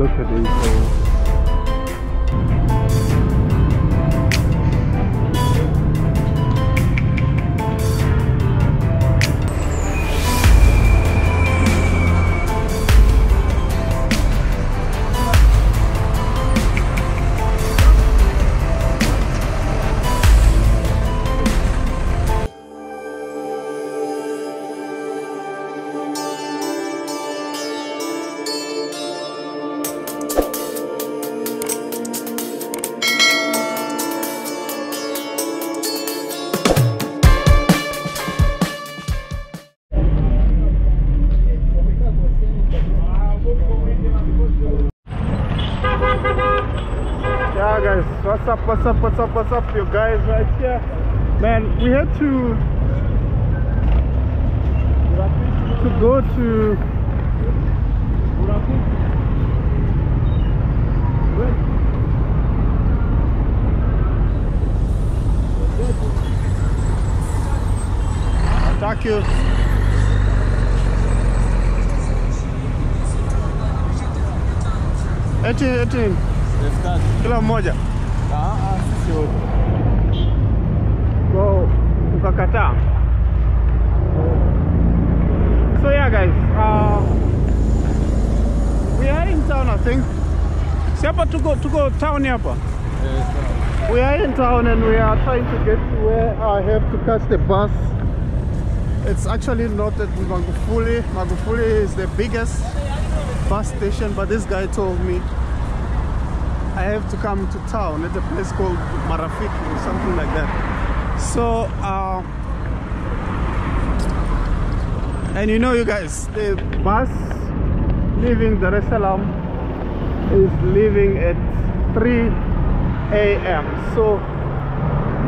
Look at these holes. Up, what's up, you guys right here. Man, we had to to go to Thank you. Eighteen, eighteen. Kila mmoja. Kwa ukakataa. So yeah guys, uh, we are in town I think. Si hapa tuko tuko town hapa. We are in town and we are trying to get to where I have to catch the bus. It's actually not at Magufuli. Magufuli is the biggest bus station, but this guy told me I have to come to town at a place called Marafiki or something like that. So, uh, and you know, you guys, the bus leaving Dar es Salaam is leaving at 3 a.m. So,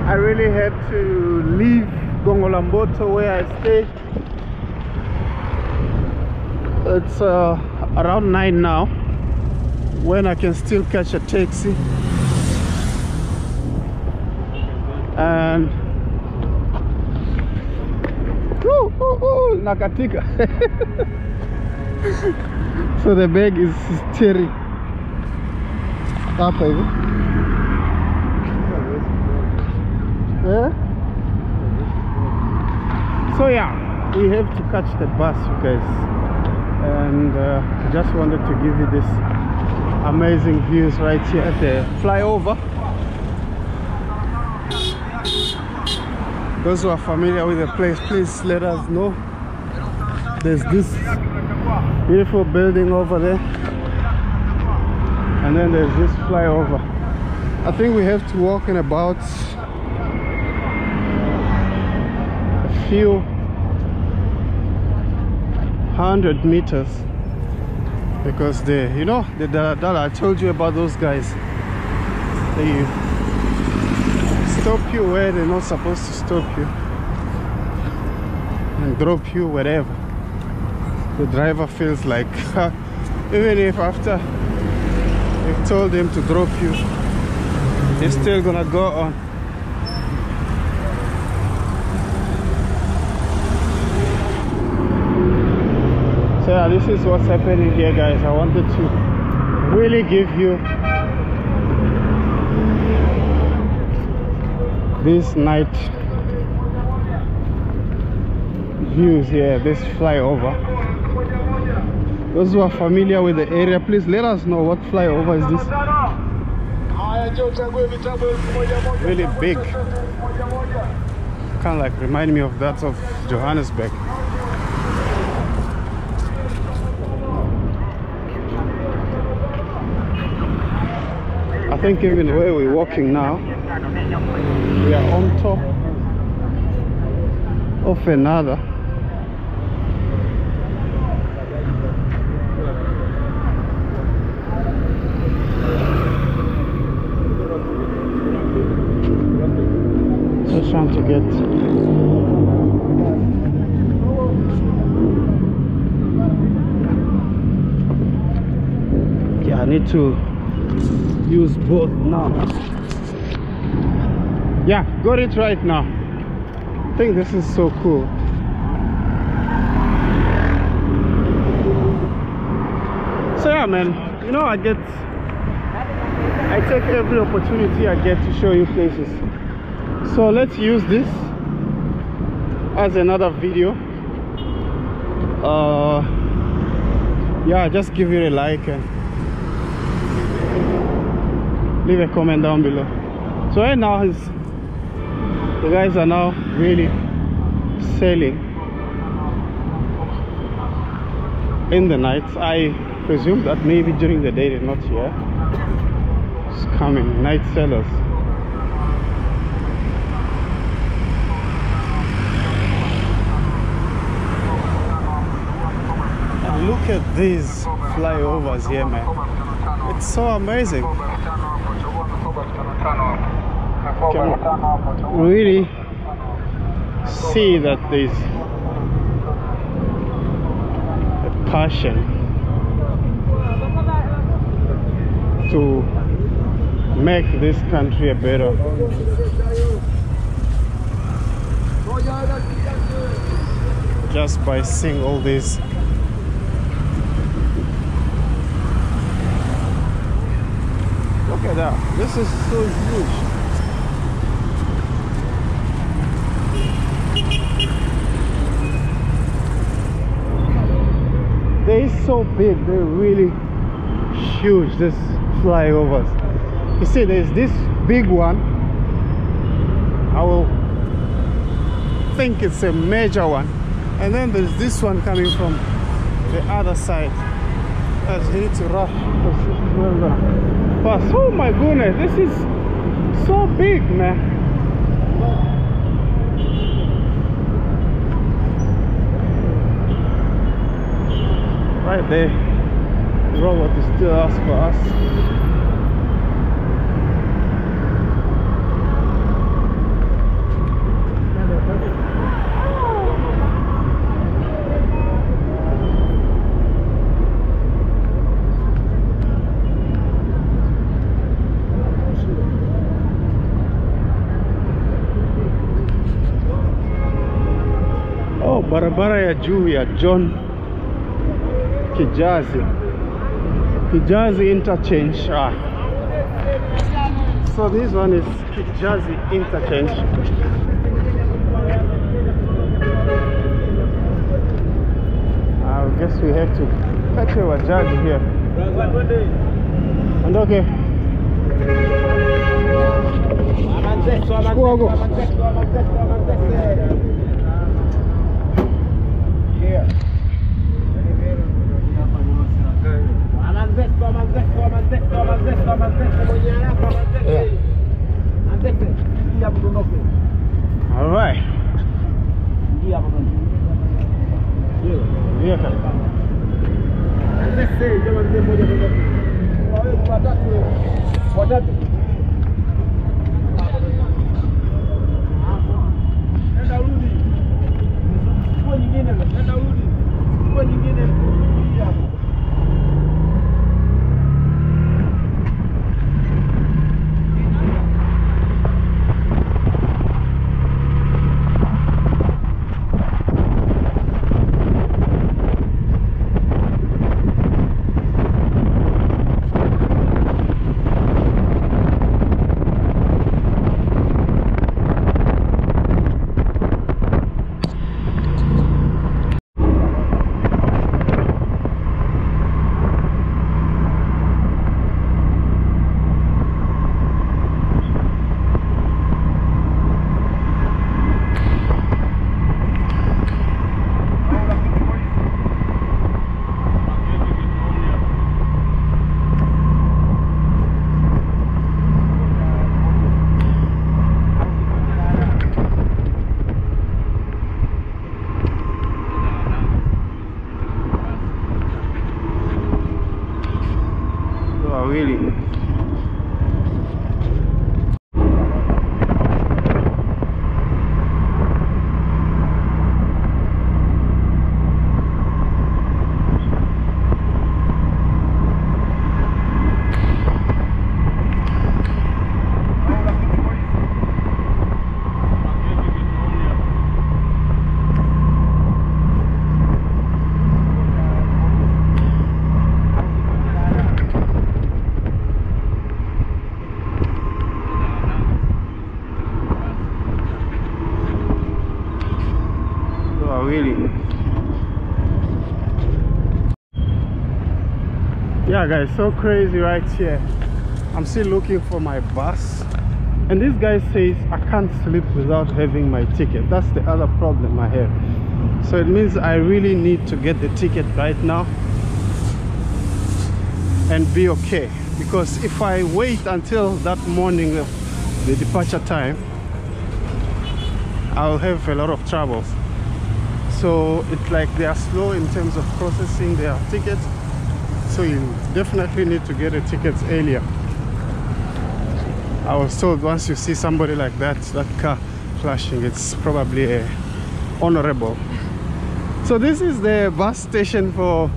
I really had to leave Gongolamboto where I stay. It's uh, around 9 now when I can still catch a taxi. And Woo, woo, woo, nakatika. So the bag is steering hapa hivi yeah? so yeah we have to catch the bus you guys. And uh, just wanted to give you this amazing views right here. At the flyover. Those who are familiar with the place please let us know. There's this beautiful building over there. And then there's this flyover. I think we have to walk in about a few hundred meters because they you know the that I told you about those guys. They stop you where they're not supposed to stop you. And drop you wherever. The driver feels like even if after you've told him to drop you he's still gonna go on this is what's happening here guys. I wanted to really give you this night views here this flyover. Those who are familiar with the area please let us know what flyover is this. Really big. Kind of like remind me of that of johannesburg think even where we're walking now, we are on top of another. Just trying to get yeah I need to use both now yeah got it right now I think this is so cool so yeah man You know, I get, I take every opportunity I get to show you places. So let's use this as another video. Uh, yeah, just give it a like and leave a comment down below. So right now is the guys are now really sailing in the night. I presume that maybe during the day they're not here. It's coming, night sailors. And look at these flyovers here, man. It's so amazing. Can really? See that there's a passion to make this country a better just by seeing all these look at that. This is so huge. They're so big. They're really huge this flyovers. You see there's this big one. I will think it's a major one. And then there's this one coming from the other side. As you need to rush pass oh my goodness this is so big man. Right there. The robot is still ask for us oh barabara ya juu ya John Kijazi. Kijazi interchange. Ah. so this one is Kijazi interchange. I guess we have to catch our judge here. And okay. Chukua huko. All Yeah guys, so crazy right here. I'm still looking for my bus. And this guy says I can't sleep without having my ticket. That's the other problem I have. So it means I really need to get the ticket right now and be okay. Because if I wait until that morning of the departure time, I'll have a lot of trouble. So it's like they are slow in terms of processing their tickets. So you definitely need to get the tickets earlier. I was told once you see somebody like that, that car flashing, it's probably a honorable. So this is the bus station for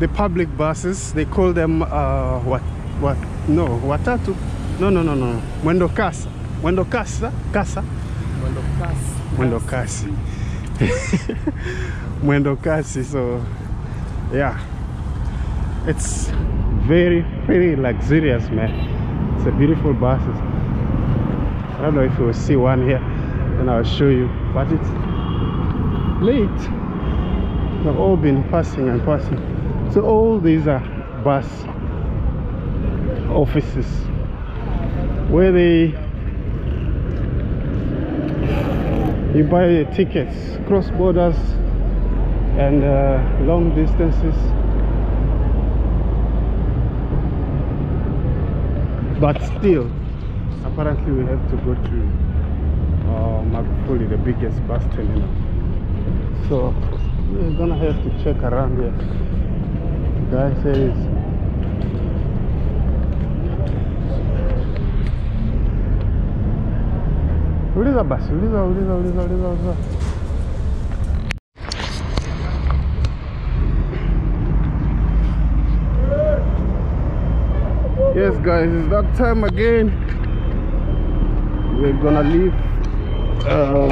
the public buses. They call them uh, what? What? No, matatu. No, no, no, no. Mwendo casa. Mwendo casa. Casa. Mwendo kasi. Mwendo kasi. Mwendo kasi. So yeah, it's very, very luxurious, man. It's a beautiful buses. I don't know if you will see one here, and I'll show you. But it's late. They've all been passing and passing. So all these are bus offices where they you buy the tickets cross borders and uh, long distances but still apparently we have to go to uh, Magufuli, the biggest bus terminal. So we're gonna have to check around here. The guy says uliza basi uliza uliza uliza uliza uliza guys it's that time again. We're gonna leave uh,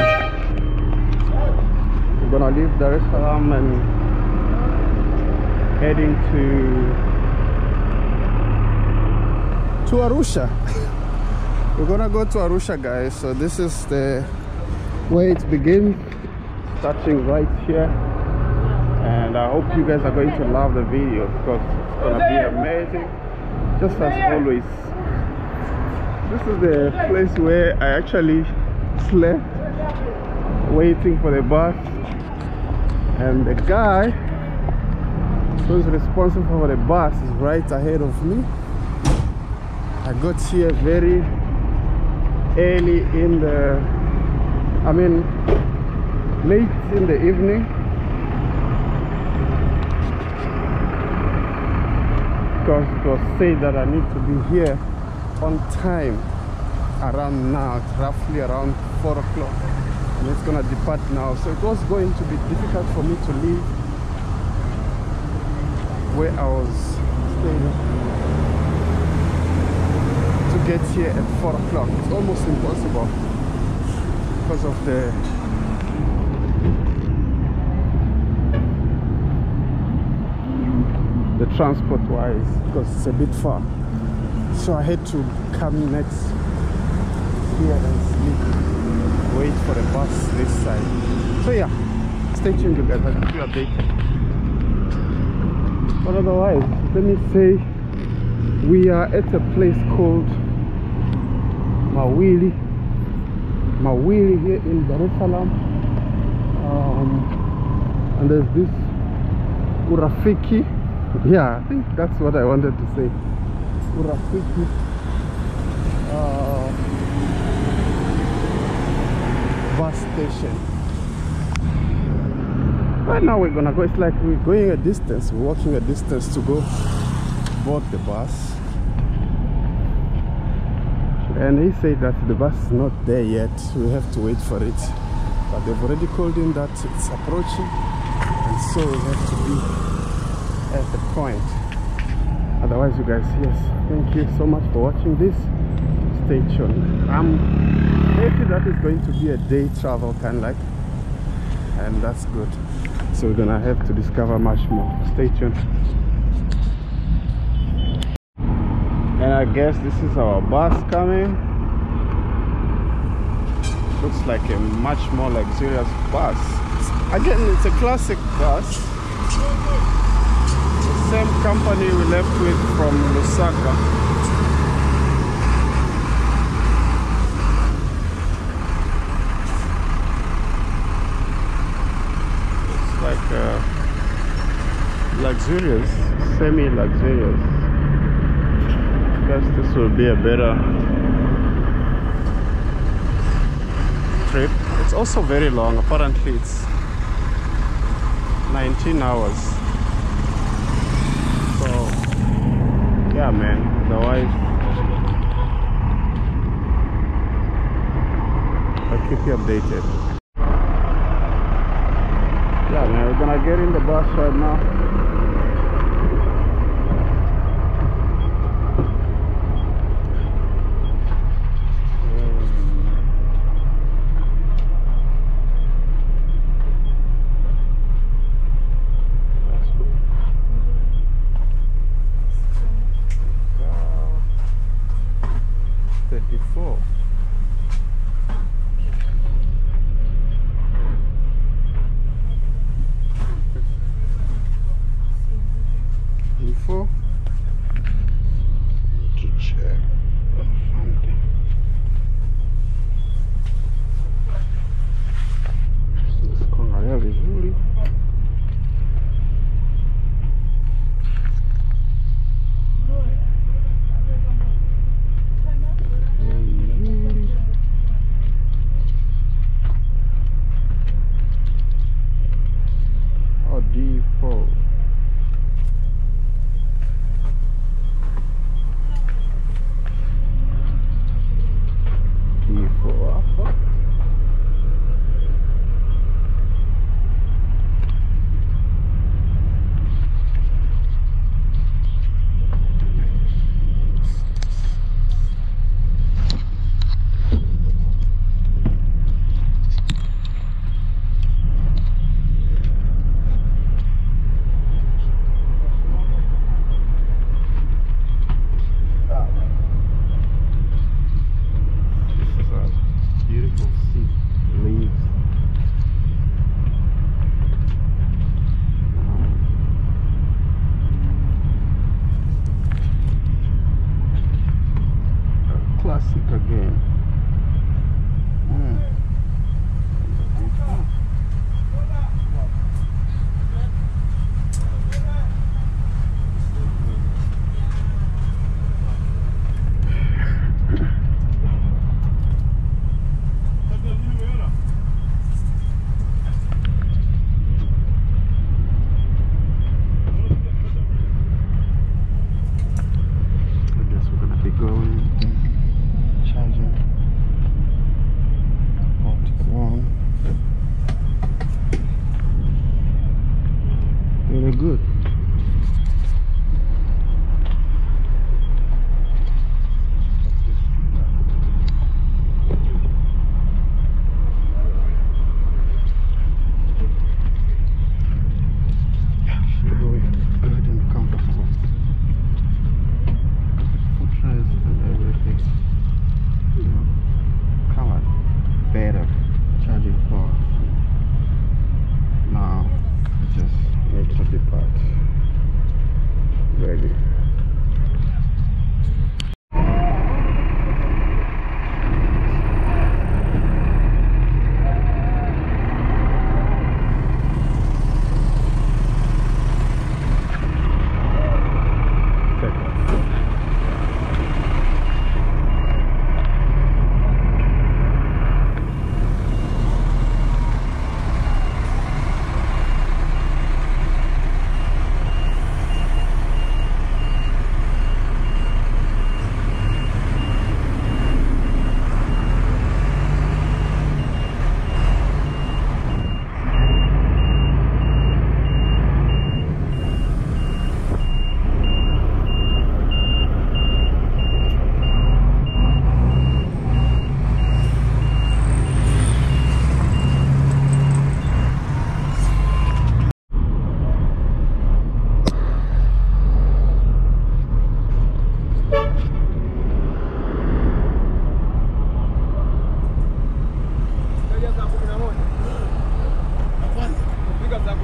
we're gonna leave Dar es Salaam and heading to to Arusha. We're gonna go to Arusha guys. So this is the way it begins. Starting right here. And I hope you guys are going to love the video because it's gonna be amazing just as always this is the place where I actually slept waiting for the bus. And the guy who's responsible for the bus is right ahead of me. I got here very early in the I mean late in the evening because it was said that I need to be here on time around now roughly around four o'clock. And it's gonna depart now. So it was going to be difficult for me to leave where I was staying to get here at four o'clock. It's almost impossible because of the transport wise because it's a bit far. So I had to come next here and sleep. Wait for the bus this side. So yeah stay tuned. You guys I'll keep you updated but otherwise let me say we are at a place called Mawili. Mawili here in Dar es Salaam. Um, and there's this Urafiki yeah I think that's what I wanted to say. Urafiki uh, bus station. Right now we're gonna go it's like we're going a distance we're walking a distance to go board the bus. And he said that the bus is not there yet we have to wait for it. But they've already called in that it's approaching and so we have to be at the point. Otherwise you guys yes thank you so much for watching this. Stay tuned. I'm happy that it's going to be a day travel kind of like and that's good. So we're gonna have to discover much more. Stay tuned. And i guess this is our bus coming. Looks like a much more luxurious bus. Again, it's a classic bus. Same company we left with from Lusaka. It's like uh, luxurious, semi-luxurious. I Guess this will be a better trip. It's also very long. Apparently, it's 19 hours. So, yeah, man. Otherwise, I'll keep you updated. Yeah, man. We're gonna get in the bus right now.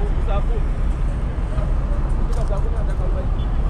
Aku pun, aku Aku tak berapa nak kalau balik